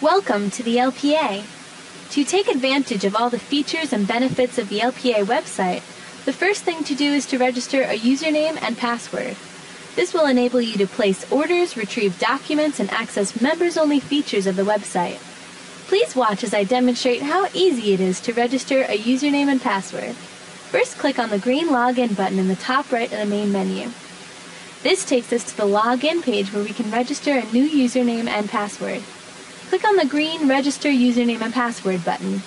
Welcome to the LPA. To take advantage of all the features and benefits of the LPA website, the first thing to do is to register a username and password. This will enable you to place orders, retrieve documents, and access members-only features of the website. Please watch as I demonstrate how easy it is to register a username and password. First, click on the green Login button in the top right of the main menu. This takes us to the Login page where we can register a new username and password. Click on the green Register Username and Password button.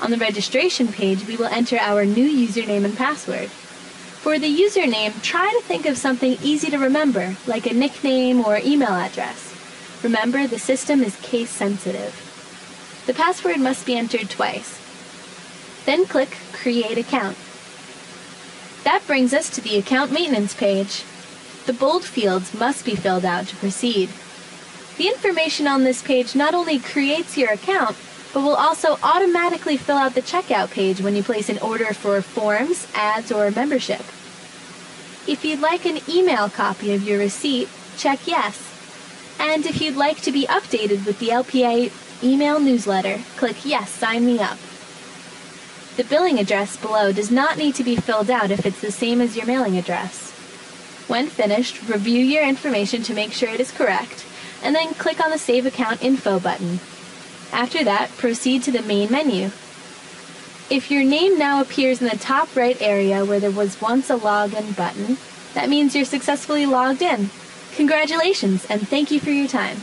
On the registration page, we will enter our new username and password. For the username, try to think of something easy to remember, like a nickname or email address. Remember, the system is case sensitive. The password must be entered twice. Then click Create Account. That brings us to the Account Maintenance page. The bold fields must be filled out to proceed. The information on this page not only creates your account, but will also automatically fill out the checkout page when you place an order for forms, ads, or membership. If you'd like an email copy of your receipt, check yes. And if you'd like to be updated with the LPA email newsletter, click yes, sign me up. The billing address below does not need to be filled out if it's the same as your mailing address. When finished, review your information to make sure it is correct, and then click on the Save Account Info button. After that, proceed to the main menu. If your name now appears in the top right area where there was once a login button, that means you're successfully logged in. Congratulations and thank you for your time.